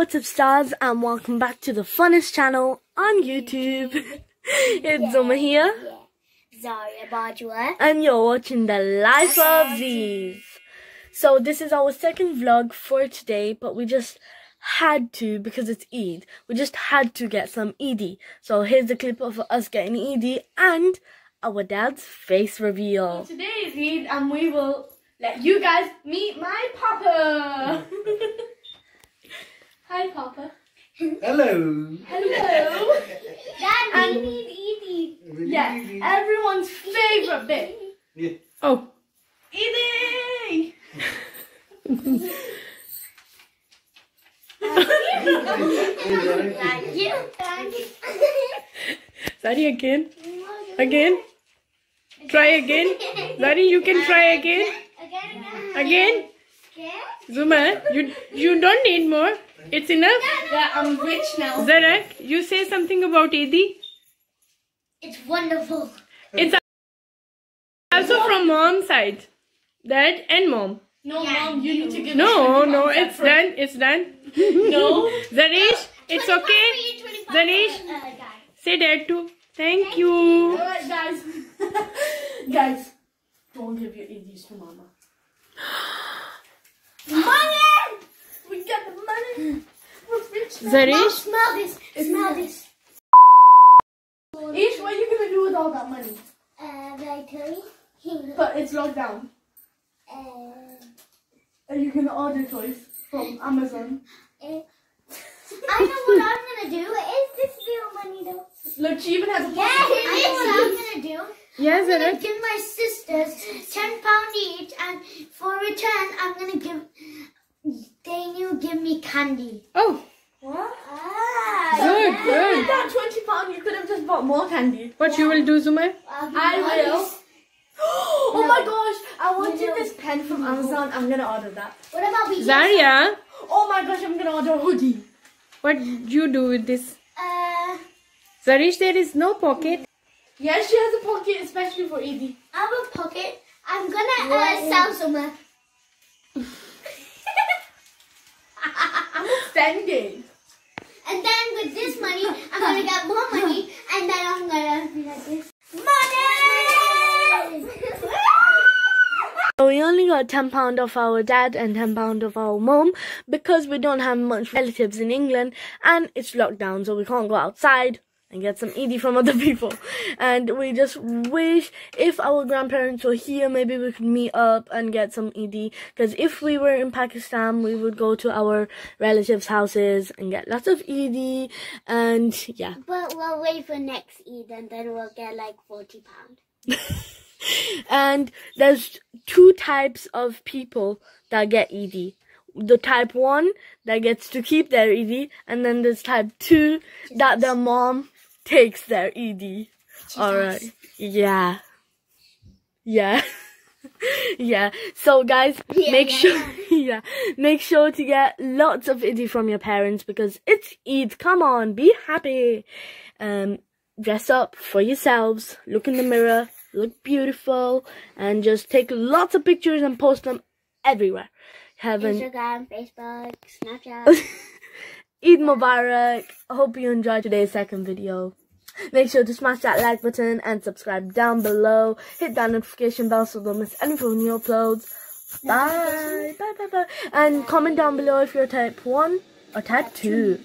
what's up stars and welcome back to the funnest channel on YouTube. it's yeah, Zuma here. Yeah. Zaria Bajwa. And you're watching the life of Zeez. So this is our second vlog for today, but we just had to because it's Eid. We just had to get some Eid. So here's a clip of us getting Eid and our dad's face reveal. So today is Eid and we will let you guys meet my papa. Hi, Papa. Hello. Hello. Dad, and, we need Eidi. Yeah, everyone's favorite bit. Yeah. Oh. Eidi! Zari again. Again. Try again. Zari, you can try again? again. Again. Zuma, you you don't need more. It's enough? Yeah, I'm rich now. Zarek, you say something about Eidi? It's wonderful. It's also from mom's side. Dad and mom. No, yeah. mom, you need to give No, no, it's done. It's done. no. Zarish, it's okay. Zarish, uh, say dad too. Thank you. Alright, guys. guys, don't give your Eidis to mama. Money! We got the money. Rich Zarish? smell this. Smell this. Ish, what are you gonna do with all that money? Uh, like But it's locked down. Uh, you gonna order toys from Amazon? Uh, I know what I'm gonna do. Is this real money though? Look, she even has a Yeah, I know what I'm gonna do. Yes, I'm gonna give my sisters ten pound each, and for return, I'm gonna give then you give me candy. Oh. What? Good, yeah. good. With that 20 pound, you could have just bought more candy. What yeah. you will do, Zuma? I will. oh no. my gosh, I wanted no. this pen from Amazon. I'm gonna order that. What about me? Zaria? Oh my gosh, I'm gonna order a hoodie. What you do with this? Uh. Zarish, there is no pocket. Yes, she has a pocket, especially for Eidi. I have a pocket. I'm gonna uh, sell some. I'm spending. And then with this money, I'm gonna get more money, and then I'm gonna be like this. Money! So we only got £10 of our dad and £10 of our mom because we don't have much relatives in England and it's locked down so we can't go outside and get some Eidi from other people. And we just wish if our grandparents were here, maybe we could meet up and get some Eidi. Because if we were in Pakistan, we would go to our relatives' houses and get lots of Eidi. And yeah. But we'll wait for next Eid and then we'll get like 40 pounds. and there's two types of people that get Eidi the type 1 that gets to keep their Eidi and then there's type 2 that their mom takes their Eidi. Alright. Yeah. Yeah. yeah. So guys, yeah, make yeah, sure yeah. Make sure to get lots of Eidi from your parents because it's Eid. Come on, be happy. Um dress up for yourselves, look in the mirror, look beautiful, and just take lots of pictures and post them everywhere. Have Instagram, Facebook, Snapchat. Eid Mubarak. I hope you enjoyed today's second video. Make sure to smash that like button and subscribe down below. Hit that notification bell so you don't miss any of new uploads. Bye. Bye, bye, bye. And comment down below if you're type 1 or type 2.